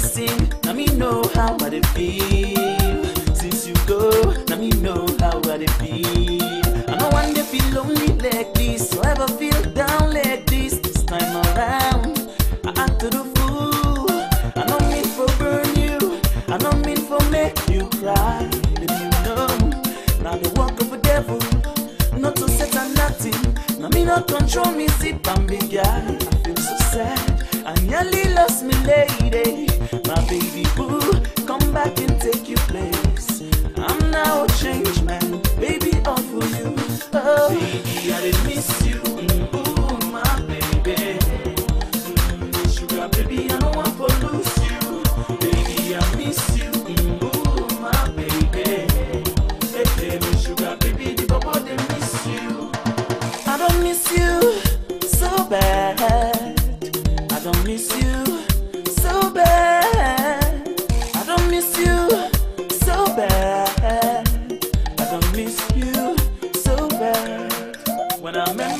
sing, now me know how I feel. Since you go, now me know how I feel. I know one day feel lonely like this, so ever feel down like this. This time around, I act to the fool. I don't mean for burn you, I don't mean for make you cry. Baby, you know, now the work of a devil, not to set a nothing. Now me not control me, sit and be guy. I feel so sad, nearly lost me lady.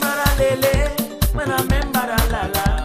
That lele, I remember that la la,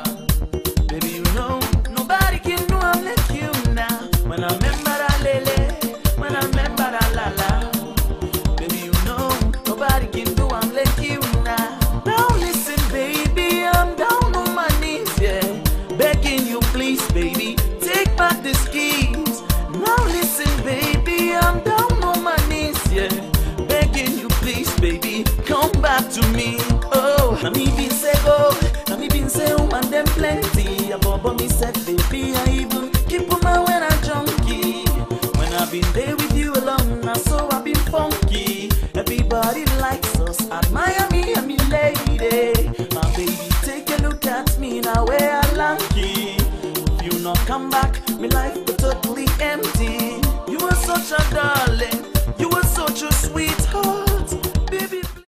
come back, my life will totally empty. You are such a darling,